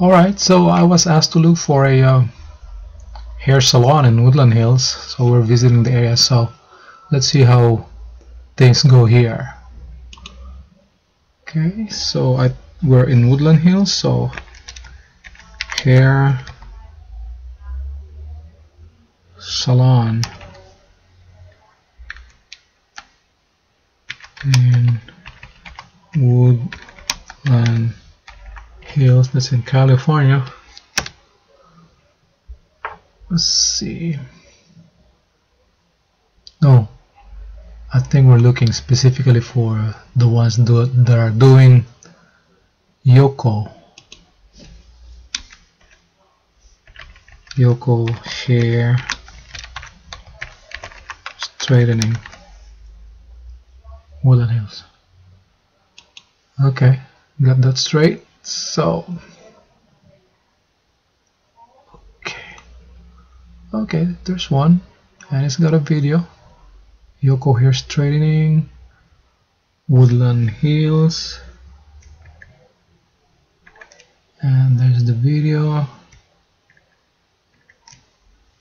Alright, so I was asked to look for a uh, hair salon in Woodland Hills, so we're visiting the area, so let's see how things go here. Okay, so I, we're in Woodland Hills, so hair salon in Woodland Hills, that's in California. Let's see. No, I think we're looking specifically for the ones do, that are doing Yuko. Yuko hair straightening Woodland Hills. Okay, got that straight. So, okay, okay, there's one, and it's got a video. Yuko hair straightening, Woodland Hills, and there's the video.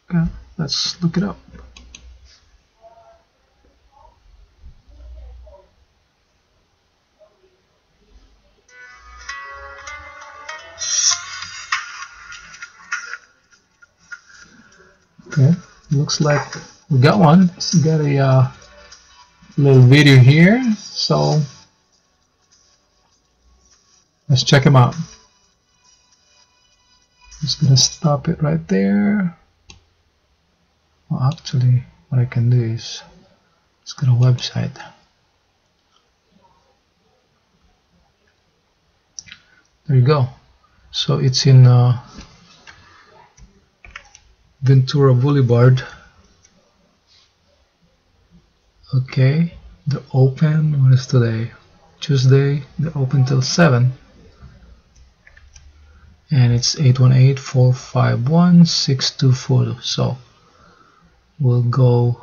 Okay, let's look it up. Okay, looks like we got one. It's got a uh, little video here, so let's check him out. Just gonna stop it right there. Well, actually, what I can do is let's go to website. There you go. So it's in uh, Ventura Boulevard. Okay, they're open. What is today? Tuesday. They're open till 7. And it's 818-451-6242. So we'll go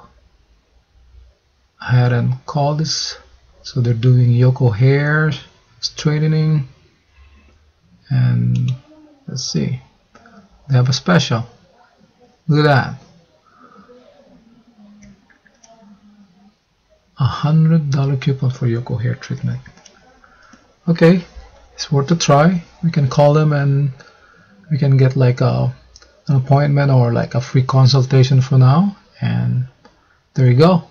ahead and call this. So they're doing Yuko hair straightening. And let's see. They have a special. Look at that. A hundred dollar coupon for Yuko hair treatment. Okay, it's worth a try. We can call them and we can get like a an appointment or like a free consultation for now. And there you go.